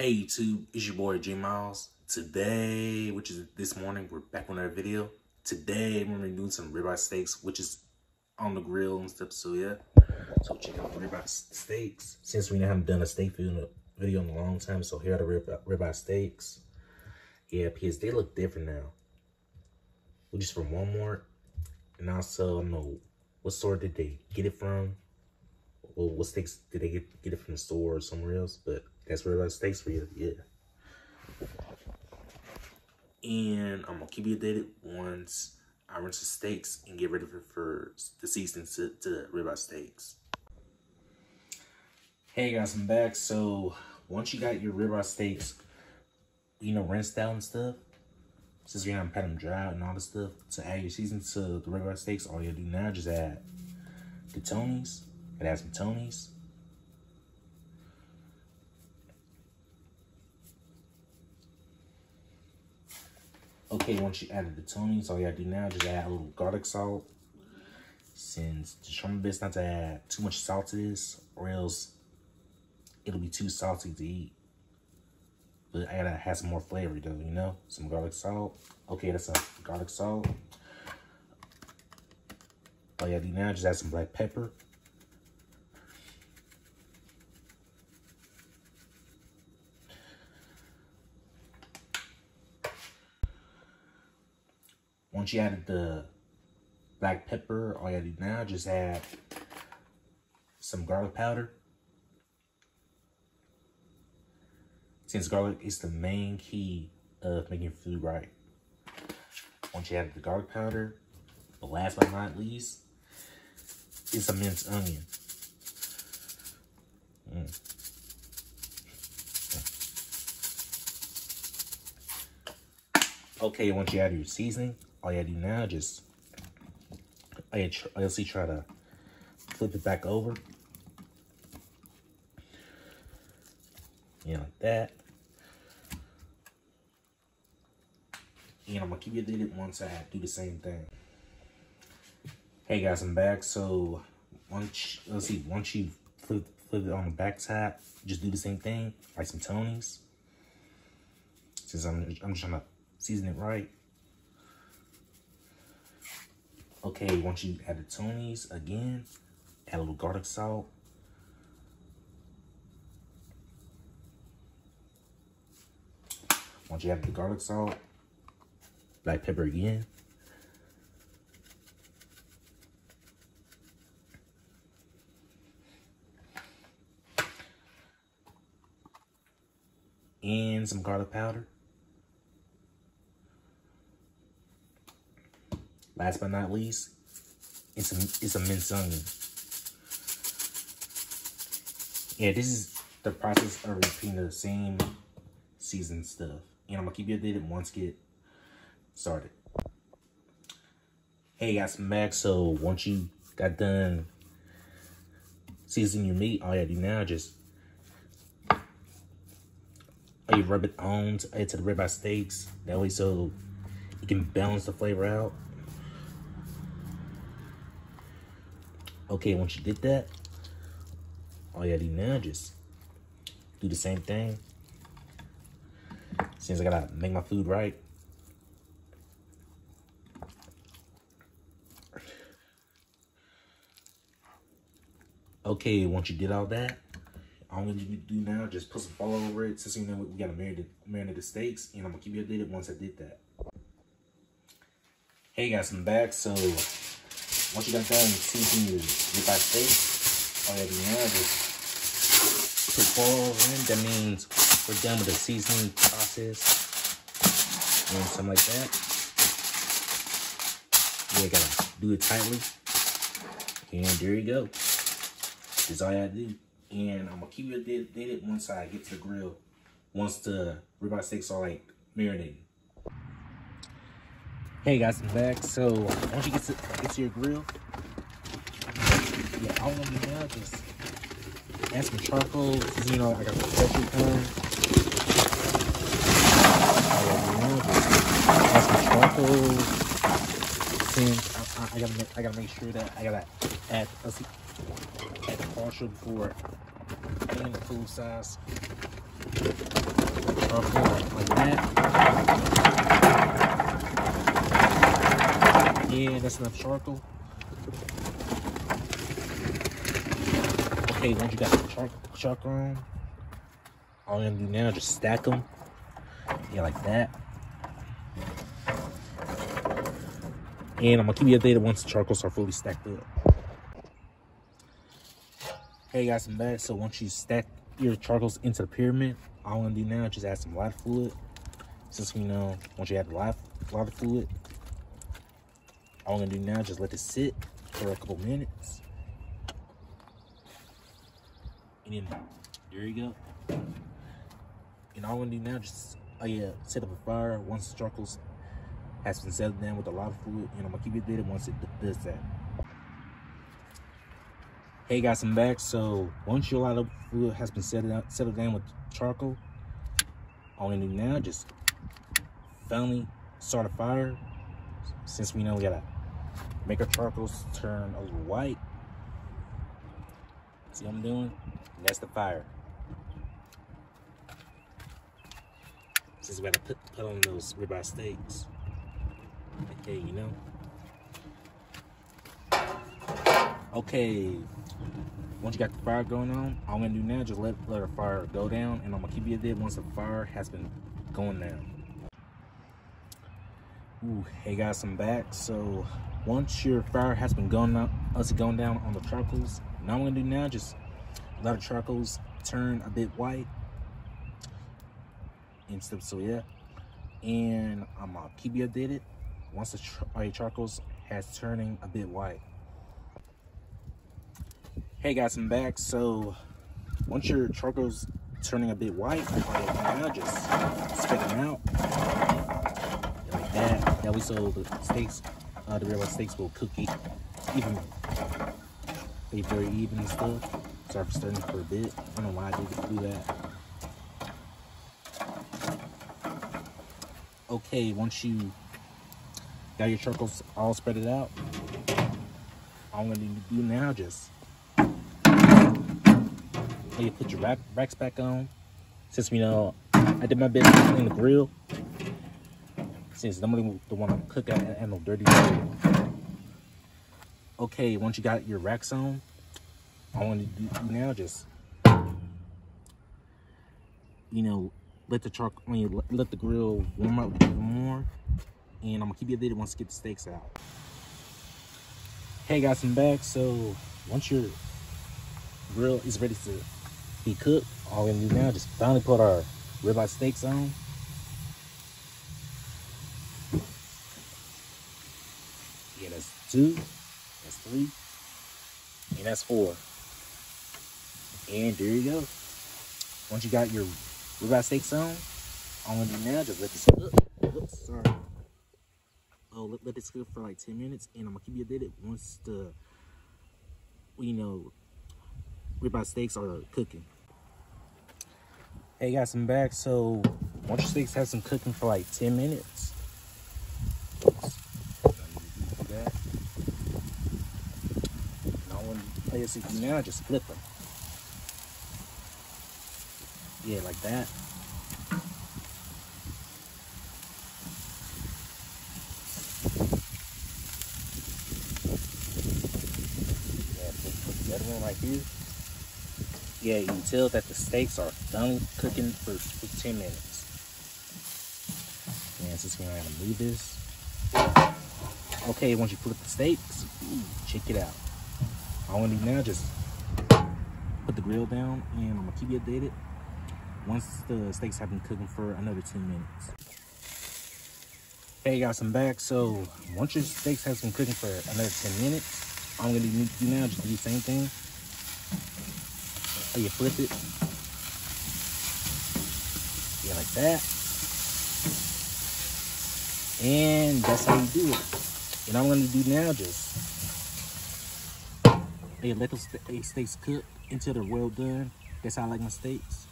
Hey YouTube, it's your boy Jay Miles. Today, which is this morning, we're back on our video. Today, we're gonna be doing some ribeye steaks, which is on the grill and stuff. So yeah, so check out the ribeye steaks. Since we haven't done a steak video in a long time, so here are the ribeye, ribeye steaks. Yeah, because they look different now. Which is from Walmart, and also I don't know what store did they get it from. Well, what steaks did they get get it from the store or somewhere else? But that's where that steaks for you, yeah. And I'm gonna keep you updated once I rinse the steaks and get ready for, for the season to, to ribeye steaks. Hey guys, I'm back. So once you got your ribeye steaks, you know, rinsed out and stuff, since we haven't pat them dry and all this stuff, to add your season to the ribeye steaks, all you do now just add the Tony's, and add some Tony's, Okay, once you added the Tony's, all you gotta do now is just add a little garlic salt. Since just try my best not to add too much salt to this, or else it'll be too salty to eat. But I gotta have some more flavor though, you know? Some garlic salt. Okay, that's a garlic salt. All you gotta do now is just add some black pepper. Once you added the black pepper, all you gotta do now, just add some garlic powder. Since garlic is the main key of making food right. Once you add the garlic powder, but last but not least, is a minced onion. Mm. Okay, once you add your seasoning, all you gotta do now just I will see try to flip it back over. Yeah, like that. And I'm gonna keep you updated once I do the same thing. Hey guys, I'm back. So once let's see, once you flip flip it on the back side, just do the same thing, like some Tony's. Since I'm I'm just trying to season it right. Okay, once you add the Tony's again, add a little garlic salt. Once you add the garlic salt, black pepper again. And some garlic powder. Last but not least, it's a, it's a minced onion. Yeah, this is the process of repeating the same season stuff. And I'm going to keep you updated once get started. Hey, some back. So once you got done seasoning your meat, all you do now just oh, you rub it on to, to the ribeye steaks. That way so you can balance the flavor out. Okay, once you did that, all you gotta do now just do the same thing. Since I gotta make my food right. Okay, once you did all that, all need to do now just put some follow over it since you know we gotta marinate, marinate the steaks, and I'm gonna keep you updated once I did that. Hey guys, I'm back. So once oh, you got done seasoning your ribeye steak, all you have to do now is put foil in. That means we're done with the seasoning process and something like that. Yeah, gotta do it tightly. And there you go. That's all I gotta do. And I'm gonna keep you updated once I get to the grill. Once the ribeye steaks are like marinated. Hey guys, I'm back. So once you get to get to your grill, yeah, all you now just add some charcoal. You know, I got the special kind. Add some charcoal. Then I, I, I, gotta make, I gotta make sure that I gotta add let's see, add the partial before adding the full size. Charcoal like that. Yeah, that's enough charcoal. Okay, once you got the char charcoal all I'm gonna do now is just stack them. Yeah, like that. And I'm gonna keep you updated once the charcoals are fully stacked up. Hey guys, I'm back. So once you stack your charcoals into the pyramid, all I'm gonna do now is just add some lighter fluid. Since we know once you add the lighter, lighter fluid, all I'm gonna do now is just let this sit for a couple minutes. And then there you go. And all I'm gonna do now just oh yeah, set up a fire once the charcoals has been settled down with a lot of fluid, and I'm gonna keep it there once it does that. Hey guys, I'm back. So once your lot of fluid has been settled down, settled down with charcoal, all we need now just finally start a fire. Since we know we gotta make our charcoals turn a little white. See what I'm doing? And that's the fire. This is gotta put, put on those ribeye steaks. Okay, you know. Okay, once you got the fire going on, all I'm gonna do now just let let the fire go down, and I'm gonna keep you there once the fire has been going down. Ooh, hey guys, I'm back. So once your fire has been going up, us going down on the charcoals, now I'm gonna do now just let the charcoals turn a bit white and stuff. So yeah, and I'm gonna keep you updated once the char charcoals has turning a bit white. Hey guys, I'm back. So once your charcoal's turning a bit white, now just spread them out like that. That way so the steaks, uh, the real steaks will cook it even. They very even and stuff. Sorry for stirring for a bit. I don't know why I did do that. Okay, once you got your charcoals all spread it out, all I'm gonna do now just you put your rack, racks back on. Since we know I did my bit in the grill. Since the one I'm cooking and no dirty grill. Okay, once you got your racks on, I want to do now just you know let the charcoal let the grill warm up more and I'm gonna keep you updated once I get the steaks out. Hey guys, I'm back. So once your grill is ready to be cooked. All we need to do now just finally put our ribeye steaks on. Yeah, that's two, that's three, and that's four. And there you go. Once you got your ribeye steaks on, all I'm gonna do now just let this cook. Oops, sorry. Oh, let, let this cook for like 10 minutes, and I'm gonna keep you updated once the, you know, ribeye steaks are cooking. Hey guys, I'm back. So once your steaks have some cooking for like 10 minutes. Oops. That. Now a now, just flip them. Yeah, like that. Yeah, you can tell that the steaks are done cooking for, for 10 minutes. Yeah, just gonna move this. Okay, once you flip the steaks, check it out. All I do now just put the grill down and I'm gonna keep you updated once the steaks have been cooking for another 10 minutes. Hey guys, I'm back. So once your steaks have been cooking for another 10 minutes, I'm gonna do now just do the same thing so you flip it. Yeah, like that. And that's how you do it. And I'm gonna do now just hey, let those steaks cook until they're well done. That's how I like my steaks.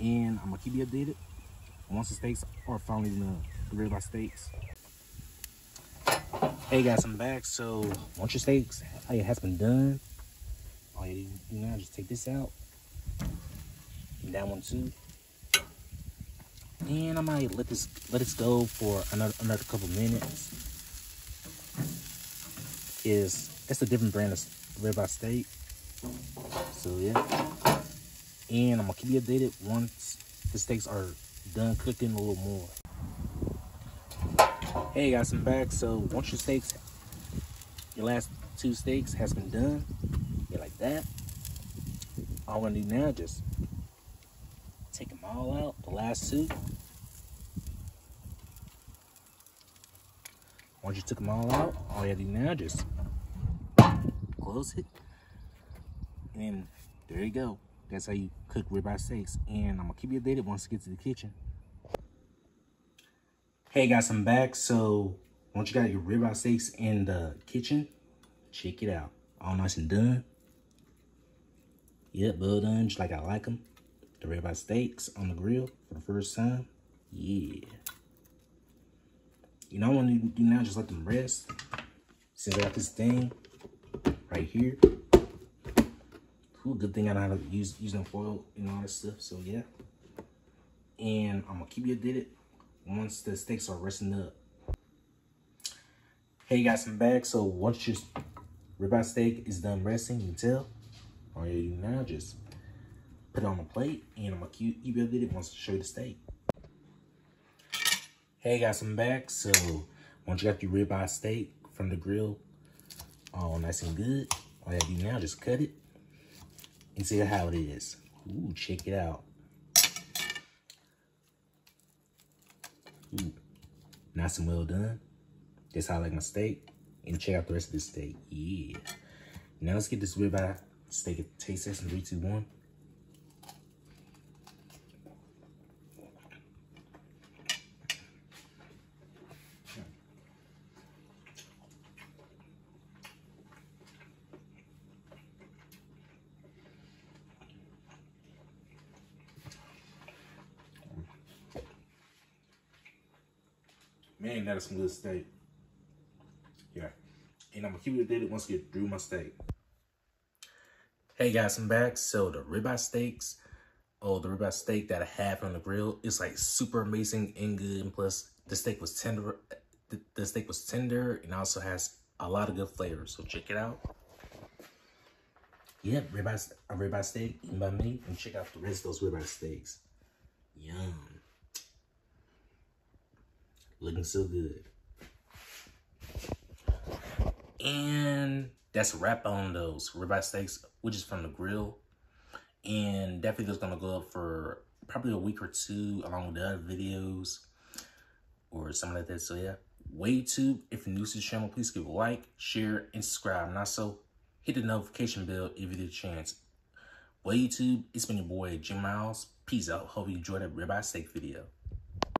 And I'm gonna keep you updated once the steaks are finally done, the ribeye steaks. Hey guys, I'm back. So once your steaks it has been done, all you do now just take this out. And that one too. And I might let this let this go for another another couple minutes. Is it's a different brand of ribeye steak. So yeah. And I'm gonna keep you updated once the steaks are done cooking a little more. Hey guys, I'm back. So once your steaks, your last two steaks has been done, yeah, like that. All I'm gonna do now just take them all out, the last two. Once you took them all out, all you have to do now just close it. And there you go. That's how you cook ribeye steaks. And I'm gonna keep you updated once I get to the kitchen. Hey guys, I'm back. So once you got your ribeye steaks in the kitchen, check it out. All nice and done. Yep, well done, just like I like them. The ribeye steaks on the grill for the first time. Yeah. You know what I'm gonna do now? Just let them rest. Since I got this thing right here. Cool, good thing I know how to use using foil and all that stuff. So yeah. And I'm gonna keep you updated once the steaks are resting up. Hey guys, I'm back. So once your ribeye steak is done resting, you can tell. Oh, all you do now, just put it on a plate and I'm gonna keep you updated once I show you the steak. Hey guys, I'm back. So once you got your ribeye steak from the grill all nice and good, all have to do now, just cut it and see how it is. Ooh, check it out. Ooh, nice and well done. That's how I like my steak. And check out the rest of this steak. Yeah. Now let's get this ribeye steak a taste test in 3, 2, 1. Man, that is some good steak. Yeah. And I'm gonna keep it updated once I get through my steak. Hey guys, I'm back. So the ribeye steaks, oh, the ribeye steak that I have on the grill is like super amazing and good. And plus, the steak was tender. The, the steak was tender and also has a lot of good flavors. So check it out. Yeah, ribeye, a ribeye steak by me. And check out the rest of those ribeye steaks. Yum. Looking so good. And that's a wrap on those ribeye steaks, which is from the grill. And definitely those gonna go up for probably a week or two along with the other videos or something like that. So yeah, YouTube, if you're new to the channel, please give a like, share, and subscribe. And also hit the notification bell if you get a chance. YouTube, it's been your boy Jay Miles. Peace out. Hope you enjoyed that ribeye steak video.